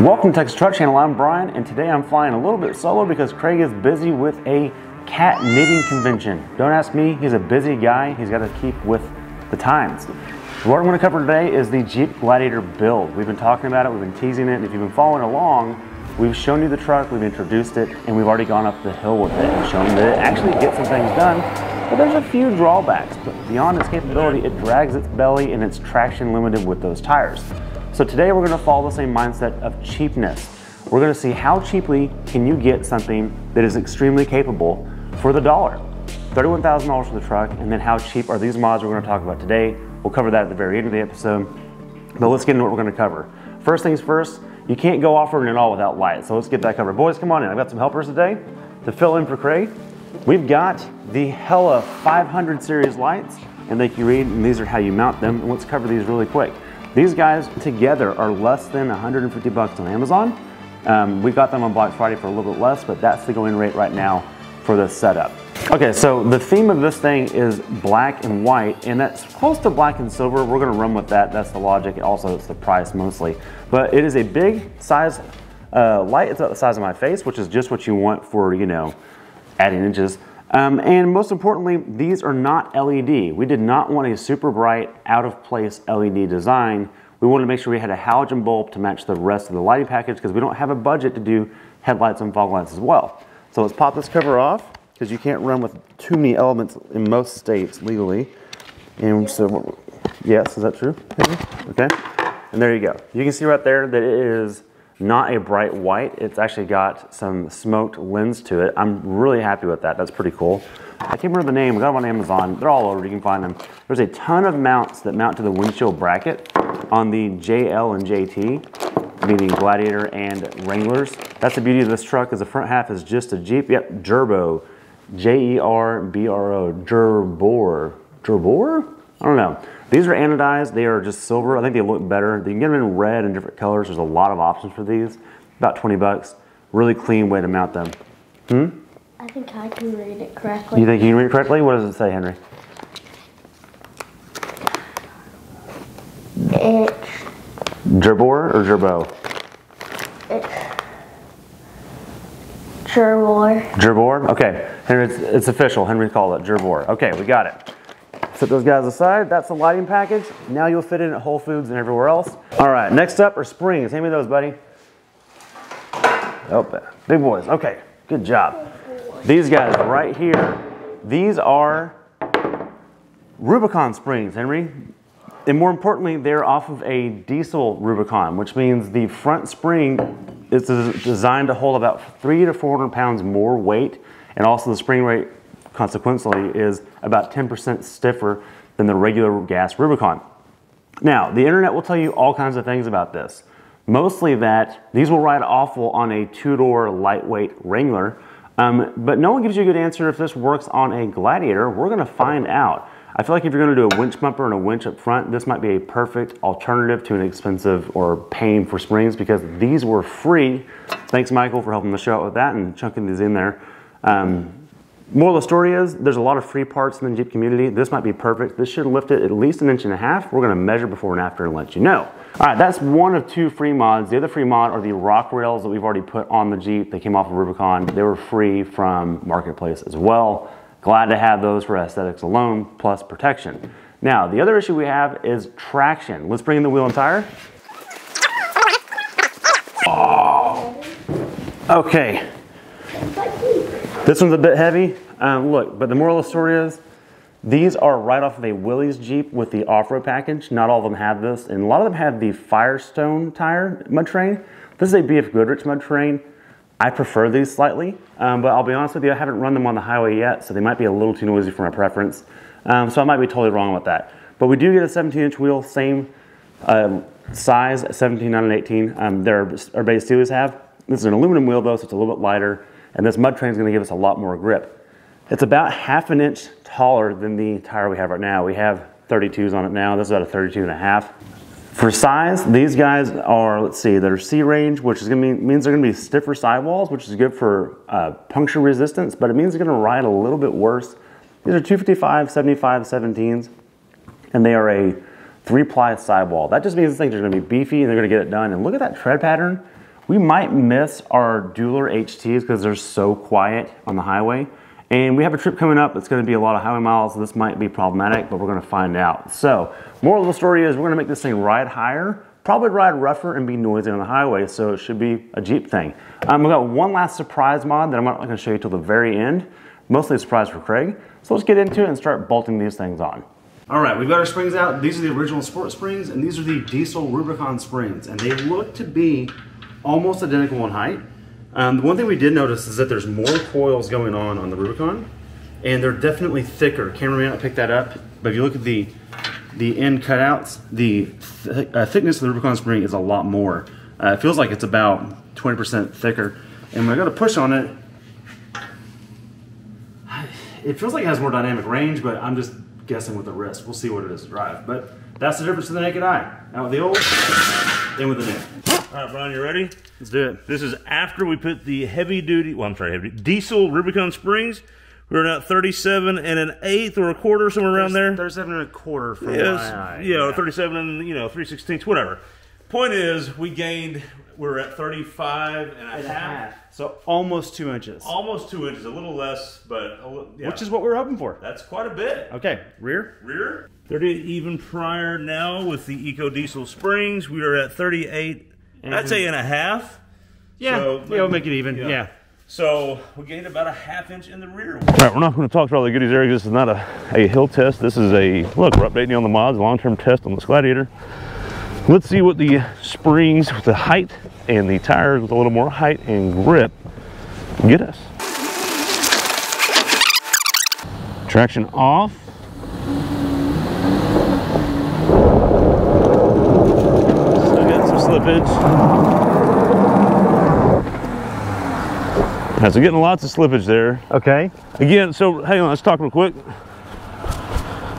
Welcome to Texas Truck Channel. I'm Brian, and today I'm flying a little bit solo because Craig is busy with a cat knitting convention. Don't ask me, he's a busy guy. He's got to keep with the times. What I'm going to cover today is the Jeep Gladiator build. We've been talking about it, we've been teasing it, and if you've been following along, we've shown you the truck, we've introduced it, and we've already gone up the hill with it and shown that it actually gets some things done. But there's a few drawbacks. But beyond its capability, it drags its belly and it's traction limited with those tires. So today we're going to follow the same mindset of cheapness. We're going to see how cheaply can you get something that is extremely capable for the dollar. $31,000 for the truck, and then how cheap are these mods we're going to talk about today. We'll cover that at the very end of the episode. But let's get into what we're going to cover. First things first, you can't go off-roading at all without lights. So let's get that covered. Boys, come on in. I've got some helpers today to fill in for Craig. We've got the Hella 500 series lights, and they can read, and these are how you mount them. And let's cover these really quick. These guys together are less than 150 bucks on Amazon. Um, we got them on Black Friday for a little bit less, but that's the going rate right now for this setup. Okay, so the theme of this thing is black and white, and that's close to black and silver. We're gonna run with that. That's the logic. Also, it's the price mostly. But it is a big size uh, light. It's about the size of my face, which is just what you want for, you know, adding inches. Um, and most importantly, these are not LED. We did not want a super bright, out of place LED design. We wanted to make sure we had a halogen bulb to match the rest of the lighting package because we don't have a budget to do headlights and fog lights as well. So let's pop this cover off because you can't run with too many elements in most states legally. And so, yes, is that true? Okay. And there you go. You can see right there that it is not a bright white. It's actually got some smoked lens to it. I'm really happy with that. That's pretty cool. I can't remember the name. We got them on Amazon. They're all over. You can find them. There's a ton of mounts that mount to the windshield bracket on the JL and JT, meaning Gladiator and Wranglers. That's the beauty of this truck is the front half is just a Jeep. Yep, Gerbo. J-E-R-B-R-O. Gerbor. Gerbor? I don't know. These are anodized. They are just silver. I think they look better. You can get them in red and different colors. There's a lot of options for these. About 20 bucks. Really clean way to mount them. Hmm? I think I can read it correctly. You think you can read it correctly? What does it say, Henry? It's... Gerbor or Gerbo? It's... Gerbor. Gerbor? Okay. Henry, it's, it's official. Henry called it Gerbor. Okay, we got it. Set those guys aside. That's the lighting package. Now you'll fit in at Whole Foods and everywhere else. All right, next up are springs. Hand me those, buddy. Oh, big boys. Okay, good job. These guys right here, these are Rubicon springs, Henry. And more importantly, they're off of a diesel Rubicon, which means the front spring is designed to hold about three to 400 pounds more weight. And also the spring rate consequently is about 10% stiffer than the regular gas Rubicon. Now, the internet will tell you all kinds of things about this. Mostly that these will ride awful on a two-door lightweight Wrangler, um, but no one gives you a good answer if this works on a Gladiator. We're gonna find out. I feel like if you're gonna do a winch bumper and a winch up front, this might be a perfect alternative to an expensive or paying for springs because these were free. Thanks, Michael, for helping the show out with that and chunking these in there. Um, Moral of the story is there's a lot of free parts in the Jeep community. This might be perfect. This should lift it at least an inch and a half. We're gonna measure before and after and let you know. All right, that's one of two free mods. The other free mod are the rock rails that we've already put on the Jeep. They came off of Rubicon. They were free from Marketplace as well. Glad to have those for aesthetics alone, plus protection. Now, the other issue we have is traction. Let's bring in the wheel and tire. Oh. Okay, this one's a bit heavy. Um, look, but the moral of the story is these are right off of a Willys Jeep with the off-road package. Not all of them have this, and a lot of them have the Firestone tire mud terrain. This is a BF Goodrich mud terrain. I prefer these slightly, um, but I'll be honest with you, I haven't run them on the highway yet, so they might be a little too noisy for my preference. Um, so I might be totally wrong with that. But we do get a 17-inch wheel, same um, size, 17, 9, and 18. Um, their, our base Steelers have. This is an aluminum wheel though, so it's a little bit lighter and this mud terrain is going to give us a lot more grip. It's about half an inch taller than the tire we have right now. We have 32s on it now. This is about a 32 and a half. For size, these guys are, let's see, they're C range, which is gonna mean, means they're gonna be stiffer sidewalls, which is good for uh, puncture resistance, but it means they're gonna ride a little bit worse. These are 255, 75, 17s, and they are a three ply sidewall. That just means things are gonna be beefy and they're gonna get it done. And look at that tread pattern we might miss our Dueler HTs because they're so quiet on the highway. And we have a trip coming up that's going to be a lot of highway miles. So this might be problematic, but we're going to find out. So, moral of the story is we're going to make this thing ride higher, probably ride rougher and be noisy on the highway. So it should be a Jeep thing. Um, we've got one last surprise mod that I'm not going to show you till the very end. Mostly a surprise for Craig. So let's get into it and start bolting these things on. All right, we've got our springs out. These are the original sport springs, and these are the diesel Rubicon springs. And they look to be almost identical in height. Um, the one thing we did notice is that there's more coils going on on the Rubicon, and they're definitely thicker. Camera may not pick that up, but if you look at the the end cutouts, the th uh, thickness of the Rubicon spring is a lot more. Uh, it feels like it's about 20% thicker. And when I go to push on it, it feels like it has more dynamic range, but I'm just guessing with the wrist. We'll see what it is to drive. But that's the difference to the naked eye. Now with the old, in with the new. All right, Brian, you ready? Let's do it. This is after we put the heavy duty, well, I'm sorry, heavy diesel Rubicon springs. We're at 37 and an eighth or a quarter, somewhere around there. 37 and a quarter from Yes, my you know, 37 and, you know, 3 16ths, whatever. Point is, we gained, we're at 35 and a And half. half. So almost two inches. Almost two inches, a little less, but a yeah. Which is what we're hoping for. that's quite a bit. Okay, rear. Rear, 30 even prior now with the Eco Diesel springs. We are at 38, I'd mm-hmm. say and a half. Yeah, So, yeah, we'll make it even. yeah. Yeah. So we gained about a half inch in the rear. All right, we're not going to talk about all the goodies there. This is not a, a hill test. This is a, look, we're updating you on the mods, long-term test on this Gladiator. Let's see what the springs with the height and the tires with a little more height and grip get us. Traction off. Still got some slippage. All right, so getting lots of slippage there. Okay. Again, so hang on, let's talk real quick.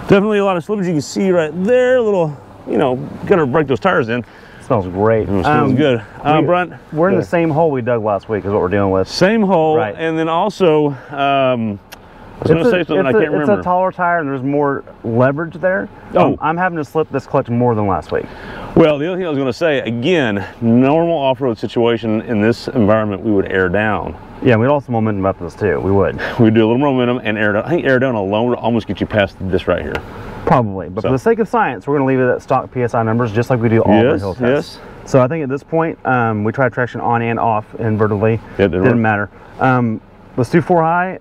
Definitely a lot of slippage. You can see right there, a little, you know, gotta break those tires in. Smells great. It smells Um, good. Uh, we- Brian, We're in the same hole we dug last week, is what we're dealing with. same hole, Right. and then also, um, I was gonna It's a- say something I can't remember. It's a taller tire and there's more leverage there. Oh. Um, I'm having to slip this clutch more than last week. well, the other thing I was gonna say, again, normal off-road situation in this environment, we would air down. Yeah, we lost some momentum up this too. We would. We would do a little momentum and air down. I think air down alone would almost get you past this right here. Probably. But So- for the sake of science, we're going to leave it at stock PSI numbers just like we do all the hill tests. yes. So I think at this point, um, we tried traction on and off invertedly. Yeah, it didn't matter. Um, let's do four high.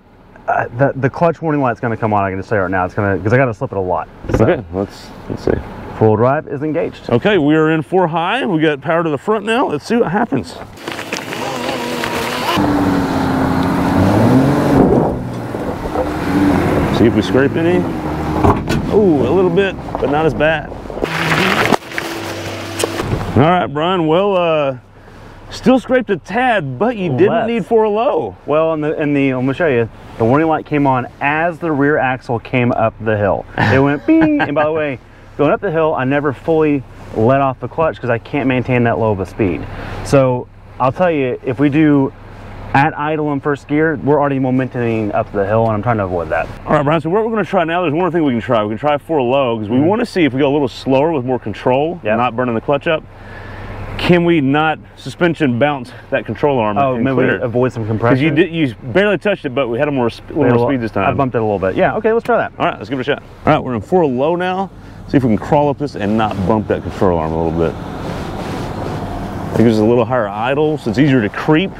Uh, the, the clutch warning light's going to come on. I can just say right now. It's going to because I got to slip it a lot. So Okay, let's let's see. full drive is engaged. Okay, we are in four high. We got power to the front now. Let's see what happens. See if we scrape any. Oh, a little bit, but not as bad. All right, Brian. Well, uh, still scraped a tad, but you didn't need four low. Well, and the, and the I'm gonna show you. The warning light came on as the rear axle came up the hill. It went bing. and by the way, going up the hill, I never fully let off the clutch because I can't maintain that low of a speed. So I'll tell you, if we do at idle in first gear, we're already momentuming up the hill, and I'm trying to avoid that. All right, Brian, so what we're gonna try now, there's one thing we can try. We can try four low, because we mm-hmm. wanna see if we go a little slower with more control. Yep. not burning the clutch up. Can we not suspension bounce that control arm Oh, and maybe avoid some Because compression. you did, you barely touched it, but we had a more, sp- little more speed this time. I bumped it a little bit. Yeah. Okay, let's try that. All right, let's give it a shot. All right, we're in four low now. See if we can crawl up this and not bump that control arm a little bit. It gives us a little higher idle, so it's easier to creep.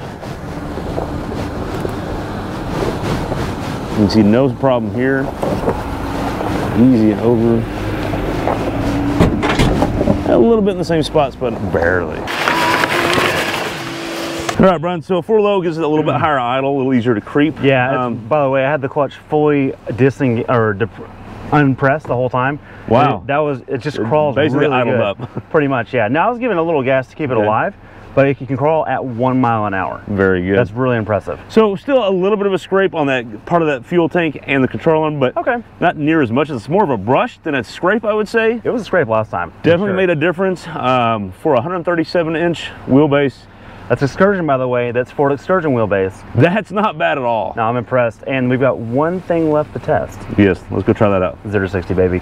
You can see no problem here. Easy and over. A little bit in the same spots, but barely. All right, Brian, so four low gives it a little bit higher idle, a little easier to creep. Yeah. Um, by the way, I had the clutch fully diseng or unpressed the whole time. Wow. It- that was it. Just crawls basically really idled good. up. Pretty much. Yeah. Now I was giving a little gas to keep it Okay. alive, but it can crawl at one mile an hour. very good. That's really impressive. So still a little bit of a scrape on that part of that fuel tank and the control arm, but Okay. not near as much. It's more of a brush than a scrape, I would say. It was a scrape last time. Definitely sure. made a difference um, for a 137 inch wheelbase. That's Excursion, by the way. That's Ford Excursion wheelbase. That's not bad at all. Now I'm impressed, and we've got one thing left to test. Yes, let's go try that out. Zero to sixty, baby.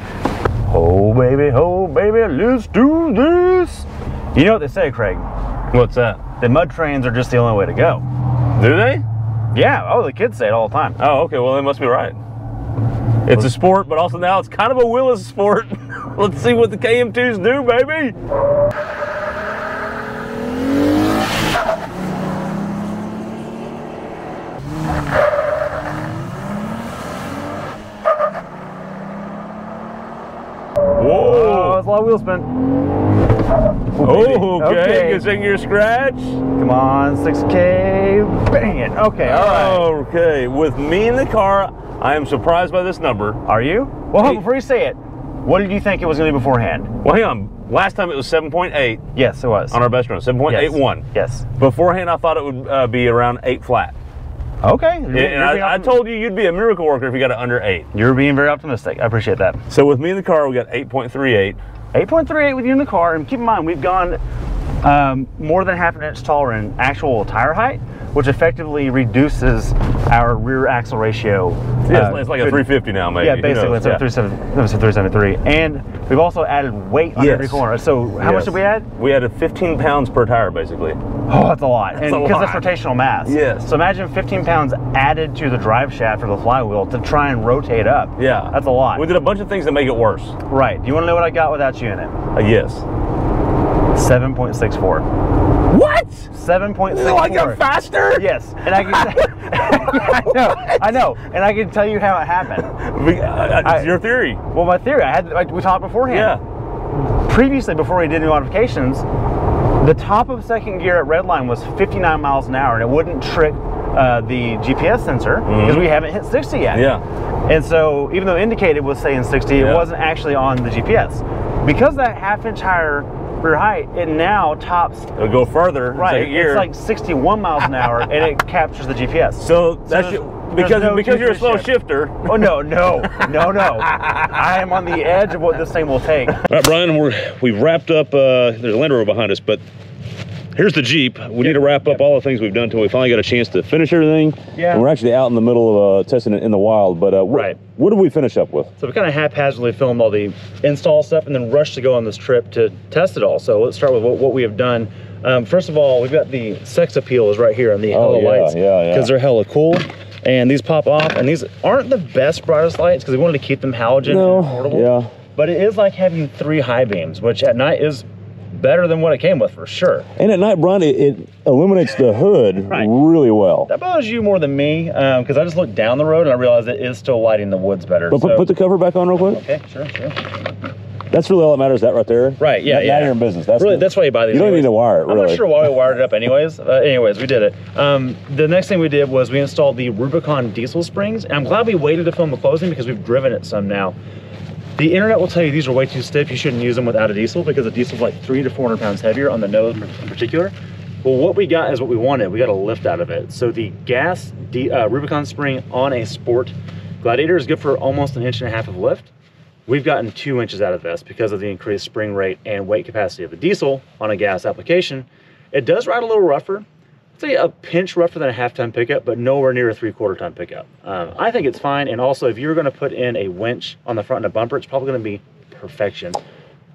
Oh baby, oh baby, let's do this. You know what they say, Craig? What's that? The mud terrains are just the only way to go. Do they? Yeah. Oh, the kids say it all the time. Oh, okay. Well, they must be right. It's a sport, but also now it's kind of a Willys sport. Let's see what the KM2s do, baby. Oh, Whoa! it's a lot of wheel spin. Oh, okay. Okay. Good thing you're scratch. Come on, 6K. Bang it. Okay, all right. Okay. With me in the car, I am surprised by this number. Are you? Well, Hey. before you say it, what did you think it was going to be beforehand? Well, hang on. Last time it was 7.8 Yes, it was. on our best run, 7.81. Yes. Beforehand, I thought it would uh, be around 8 flat. Okay. And I, I told you you'd be a miracle worker if you got it under 8. You're being very optimistic. I appreciate that. So with me in the car, we got 8.38. 8.38 with you in the car, and keep in mind we've gone um, more than half an inch taller in actual tire height, which effectively reduces our rear axle ratio. Yeah, uh, it's like a 350 now, maybe. Yeah, basically it's a Yeah. a 373, and we've also added weight on every Yes. corner. So how much did we add? We added 15 pounds per tire, basically. Oh, that's a lot, and because that's lot. rotational mass. Yes. So imagine 15 pounds added to the drive shaft or the flywheel to try and rotate up. Yeah. that's a lot. We did a bunch of things to make it worse. right. Do you want to know what I got without you in it? Uh, yes. 7.64. What? 7.64. faster? Yes, and I can. yeah, I know, I know, and I can tell you how it happened. We- uh, I- your theory. Well, my theory, I had like, we talked beforehand. Yeah. Previously, before we did new modifications, the top of second gear at Redline was 59 miles an hour, and it wouldn't trick uh, the GPS sensor because we haven't hit 60 yet. Mm-hmm. Yeah. And so, even though indicated was saying 60, Yeah. it wasn't actually on the GPS. Because that half inch higher rear height, it now tops It'll go further. right. It's like 61 miles an hour, and it captures the GPS. so that's your- because no because you're a slow shift. shifter. Oh no, no, no, no! I am on the edge of what this thing will take. All right, Brian, we're we've wrapped up. Uh, there's a Land Rover behind us, but here's the Jeep. We need to wrap up all the things we've done until we finally got a chance to finish everything. Yeah. And we're actually out in the middle of uh, testing it in the wild. But uh, what, Right. what did we finish up with? So we kind of haphazardly filmed all the install stuff and then rushed to go on this trip to test it all. So let's start with what, what we have done. Um, first of all, we've got the sex appeal is right here on the Oh, yeah, lights yeah, yeah. because they're hella cool. And these pop off, and these aren't the best brightest lights because we wanted to keep them halogen and affordable. Yeah. But it is like having three high beams, which at night is better than what it came with for sure. And at night, Brian, it, it illuminates the hood Right. really well. That bothers you more than me because I just looked down the road and I realized it is still lighting the woods better. But put, so- put the cover back on real quick. okay, sure, sure. That's really all that matters. That right there. Right, yeah, Now- yeah. Now you're in business. That's really, the- that's why you buy these. You don't anyways. need to wire it, I'm not sure why we wired it up, anyways. Uh, anyways, we did it. Um, the next thing we did was we installed the Rubicon diesel springs, and I'm glad we waited to film the closing because we've driven it some now. The internet will tell you these are way too stiff. You shouldn't use them without a diesel because the diesel's like three to 400 pounds heavier on the nose in particular. Well, what we got is what we wanted. We got a lift out of it. So the gas uh, Rubicon spring on a Sport Gladiator is good for almost an inch and a half of lift. We've gotten two inches out of this because of the increased spring rate and weight capacity of the diesel on a gas application. It does ride a little rougher. Say a pinch rougher than a half ton pickup, but nowhere near a three quarter ton pickup. Um, I think it's fine. And also, if you're going to put in a winch on the front and a bumper, it's probably going to be perfection.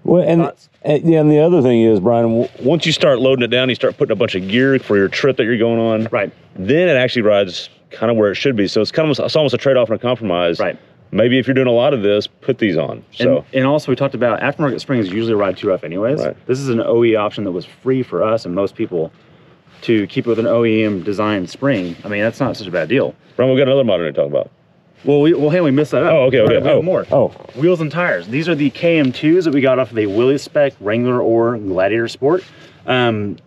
Well, and, and yeah, and the other thing is, Brian, once you start loading it down, you start putting a bunch of gear for your trip that you're going on. Right. Then it actually rides kind of where it should be. So it's kind of it's almost a trade off and a compromise. Right. Maybe if you're doing a lot of this, put these on. So And, and also, we talked about aftermarket springs usually ride too rough, anyways. Right. This is an OE option that was free for us and most people to keep it with an OEM designed spring. I mean, that's not such a bad deal. Brian, we got another model to talk about. Well, we, well, hey, we missed that up. Oh, okay, okay. Right, Oh, more. oh. Wheels and tires. These are the KM2s that we got off of a Willys Spec Wrangler or Gladiator Sport. Um,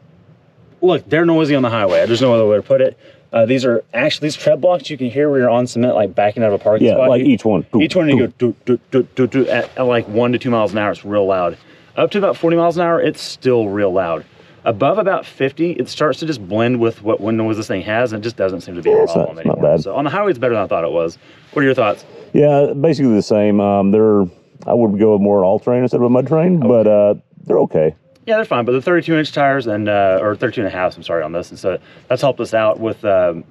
look, they're noisy on the highway. There's no other way to put it. Uh, these are actually these tread blocks you can hear when you're on cement, like backing out of a parking Yeah, spot. like each one. Each one you go do, do, do, do, do, at, at like one to two miles an hour. It's real loud. Up to about 40 miles an hour, it's still real loud. Above about 50, it starts to just blend with what wind noise this thing has, and it just doesn't seem to be a Yeah, it's not- problem not anymore. bad. So on the highway, it's better than I thought it was. What are your thoughts? Yeah, basically the same. Um, they're I would go with more all terrain instead of a mud terrain, but uh, they're okay. Yeah, they're fine, but the 32 inch tires and uh, or 32 and a half, I'm sorry on this, and so that's helped us out with um,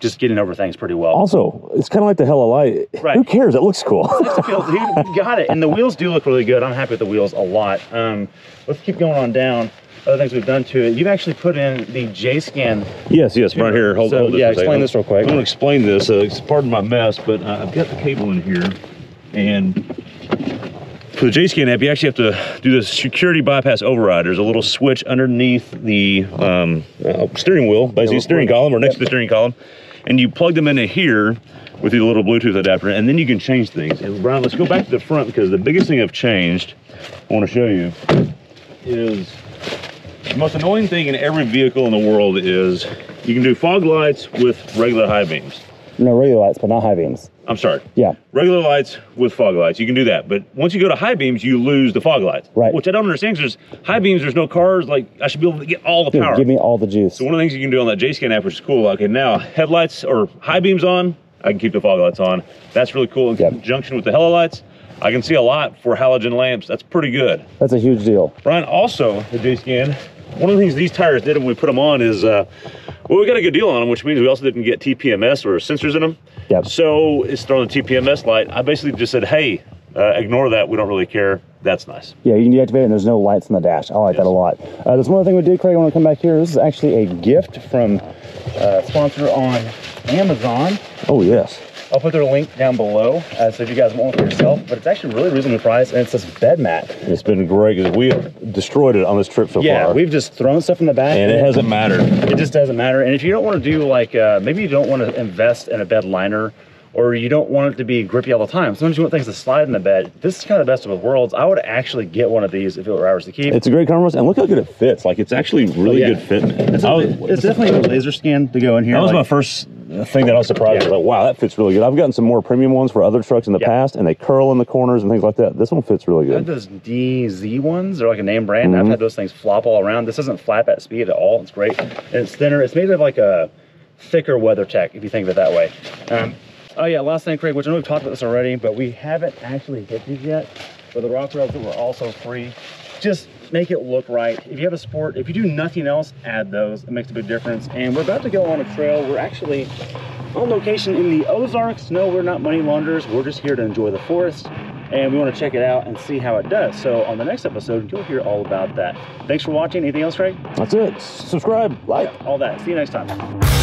just getting over things pretty well. Also, it's kind of like the hell Hella Light. Right. Who cares? It looks cool. You got it, and the wheels do look really good. I'm happy with the wheels a lot. Um, let's keep going on down. Other things we've done to it. You've actually put in the J scan. Yes, yes, right here. Hold, So, hold yeah, for second. explain this real quick. I'm going to explain this. Uh, pardon my mess, but uh, I've got the cable in here, and for the J-Scan app, you actually have to do the security bypass override. There's a little switch underneath the um, uh, steering wheel, basically Yeah, steering column, or next to the steering column, and you plug them into here with your little Bluetooth adapter, and then you can change things. And Brian, let's go back to the front because the biggest thing I've changed, I want to show you, is the most annoying thing in every vehicle in the world is you can do fog lights with regular high beams. No regular lights, but not high beams. I'm sorry. Yeah. Regular lights with fog lights, you can do that. But once you go to high beams, you lose the fog lights. Right. Which I don't understand because high beams, there's no cars. Like, I should be able to get all the power. Give me all the juice. so one of the things you can do on that J-Scan app, which is cool, okay, now headlights or high beams on, I can keep the fog lights on. That's really cool. In Yep. conjunction with the halo lights, I can see a lot for halogen lamps. That's pretty good. That's a huge deal. Brian, also the J-Scan, one of the things these tires did when we put them on is, uh, well, we got a good deal on them, which means we also didn't get TPMS or sensors in them. Yep. So it's throwing the TPMS light. I basically just said, hey, uh, ignore that. We don't really care. That's nice. Yeah, you can deactivate it and there's no lights in the dash. I like that a lot. Uh, there's one other thing we did, Craig. I want to come back here. This is actually a gift from uh, sponsor on Amazon. Oh, yes. I'll put their link down below uh, so if you guys want one for yourself. But it's actually really reasonably priced and it's this bed mat. It's been great because we have destroyed it on this trip so Yeah, far. we've just thrown stuff in the back. and it hasn't mattered. It just doesn't matter. And if you don't want to do like, uh, maybe you don't want to invest in a bed liner or you don't want it to be grippy all the time. Sometimes you want things to slide in the bed. This is kind of the best of both worlds. I would actually get one of these if it were ours to keep. It's a great compromise, and look how good it fits. Like it's actually really Oh, yeah. good fit. It's, I was- it's definitely a laser scan to go in here. that was like- my first thing that I was surprised. Yeah. with. Like, wow, that fits really good. I've gotten some more premium ones for other trucks in the Yeah. past, and they curl in the corners and things like that. This one fits really I had good. those DZ ones. They're like a name brand. I've Mhm. had those things flop all around. This doesn't flap at speed at all. It's great. And it's thinner. It's made of like a thicker WeatherTech, if you think of it that way. Um, oh yeah, last thing, Craig, which I know we've talked about this already, but we haven't actually hit these yet. But the rock rails that were also free, just make it look right. If you have a sport, if you do nothing else, add those. It makes a big difference. And we're about to go on a trail. We're actually on location in the Ozarks. No, we're not money launderers. We're just here to enjoy the forest and we want to check it out and see how it does. So on the next episode, you'll hear all about that. Thanks for watching. Anything else, Craig? That's it. Subscribe, like. All that. See you next time.